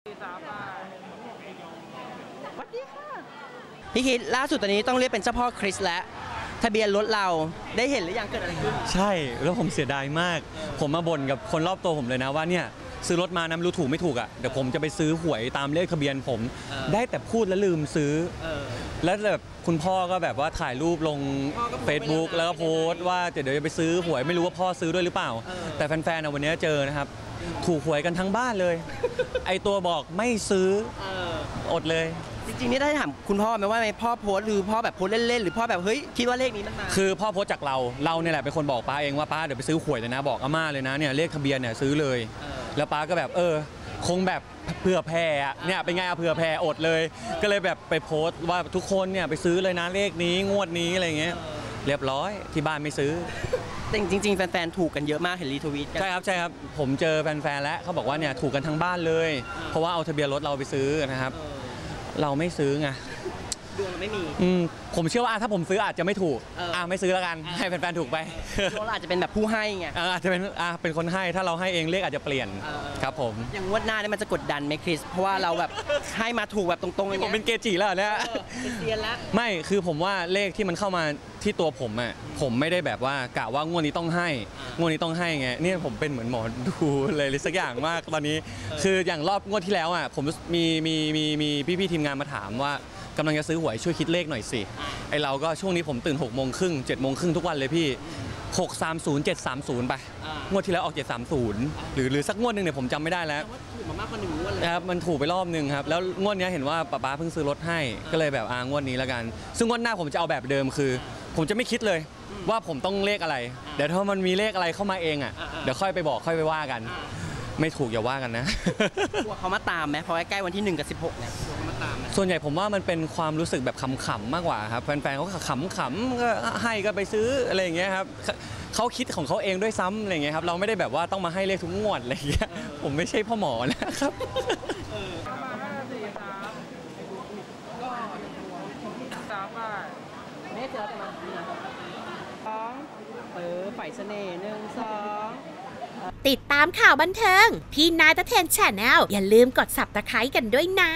สวัสดีค่ะพี่คิดล่าสุดตอนนี้ต้องเรียกเป็นเจ้าพ่อคริสแล้วทะเบียนรถเราได้เห็นหรือยังเกิดอะไรขึ้นใช่แล้วผมเสียดายมาก ผมมาบ่นกับคนรอบตัวผมเลยนะว่าเนี่ยซื้อรถมานะไม่รู้ถูกไม่ถูกอะเดี๋ยวผมจะไปซื้อหวยตามเลขทะเบียนผมเออได้แต่พูดแล้วลืมซื้อเออ แล้วแบบคุณพ่อก็แบบว่าถ่ายรูปลง พ่อก็โพสต์ Facebook ไว้แล้วนะแล้วก็โพสต์ว่าเดี๋ยวจะไปซื้อหวยไม่รู้ว่าพ่อซื้อด้วยหรือเปล่า เออ แต่แฟนๆอะวันนี้เจอนะครับ ถูกหวยกันทั้งบ้านเลย ไอตัวบอกไม่ซื้อเอออดเลย จริงๆนี่ได้ถามคุณพ่อไหมว่าไหมพ่อโพสต์หรือพ่อแบบโพสต์เล่นๆหรือพ่อแบบเฮ้ยคิดว่าเลขนี้มันมาคือพ่อโพสต์จากเราเราเนี่ยแหละเป็นคนบอกป้าเองว่าป้าเดี๋ยวไปซื้อหวยเลยนะบอกอาม่าเลยนะเนี่ยเลขทะเบียนเนี่ยซื้อเลย เออ แล้วป้าก็แบบเออ คงแบบเผื่อแผ่อะเนี่ยเป็นไงอะเผื่อแผ่อดเลย ก็เลยแบบไปโพสต์ว่าทุกคนเนี่ยไปซื้อเลยนะเลขนี้งวดนี้อะไรเงี้ยเรียบร้อยที่บ้านไม่ซื้อ แต่จริงๆ แฟนๆ ถูกกันเยอะมากเห็นรีทวีตกันใช่ครับใช่ครับผมเจอแฟนๆแล้วเขาบอกว่าเนี่ยถูกกันทั้งบ้านเลย เพราะว่าเอาทะเบียนรถเราไปซื้อนะครับเออเราไม่ซื้อไง ดวงเราไม่มี อืมผมเชื่อว่าอะถ้าผมซื้ออาจจะไม่ถูกเอออ่อะไม่ซื้อแล้วกันให้แฟนๆถูกไปดวงเราอาจจะเป็นแบบผู้ให้ไงอะอาจจะเป็นอะเป็นคนให้ถ้าเราให้เองเลขอาจจะเปลี่ยนเออ ครับผมอย่างงวดหน้าเนี่ยมันจะกดดันไหมคริส เพราะว่าเราแบบให้มาถูกแบบตรงๆอย่างผเงี้มยเป็นเกจิแล้วเหรอเนี่ย เออเป็นเซียนแล้วไม่ คือผมว่าเลขที่มันเข้ามาที่ตัวผมอะ ผมไม่ได้แบบว่ากะว่างวดนี้ต้องให้ อ่างวดนี้ต้องให้ไง เนี่ยผมเป็นเหมือนหมอดูเลยหรือสักอย่างมากตอนนี้ คืออย่างรอบงวดที่แล้วอะ ผมมีมีมีมีพี่ๆทีมงานมาถามว่า กำลังจะซื้อหวยช่วยคิดเลขหน่อยสิไอเราก็ช่วงนี้ผมตื่น6กโมงครึ่งเจ็ดโมงครึ่งทุกวันเลยพี่ 630 730 ไปอ่างวดที่แล้วออก 730 หรือหรือสักงวดหนึ่งเนี่ยผมจำไม่ได้แล้วแต่ว่าถูกมามากกว่าหนึ่งงวดเลยนะครับมันถูกไปรอบหนึ่งครับ แล้วงวดเนี้ยเห็นว่าป๊าป๊าเพิ่งซื้อรถให้ก็เลยแบบอ่างวดนี้แล้วกัน ซึ่งงวดหน้าผมจะเอาแบบเดิมคือ ผมจะไม่คิดเลยว่าผมต้องเลขอะไร เดี๋ยวถ้ามันมีเลขอะไรเข้ามาเองอะอ่าๆเดี๋ยวค่อยไปบอกค่อยไปว่ากันอ่า ไม่ถูกอย่าว่ากันนะ กลัวเขามาตามไหมเพราะใกล้ๆวันที่ 1 กับ 16 เนี่ยกลัวเขามาตามไหมส่วนใหญ่ผมว่ามันเป็นความรู้สึกแบบขำๆมากกว่าครับแฟนๆเขาก็ขำๆก็ให้ก็ไปซื้ออะไรอย่างเงี้ยครับเขาเขาคิดของเขาเองด้วยซ้ำอะไรอย่างเงี้ยครับเราไม่ได้แบบว่าต้องมาให้เลขทุกงวดอะไรอย่างเงี้ยผมไม่ใช่พ่อหมอนะครับเมสเจอแต่มาสองเออฝ่ายเสน่ห์หนึ่งสอง ติดตามข่าวบันเทิง พี่นายตะเทนแชนแนลอย่าลืมกดสับตะไคร้กันด้วยนะ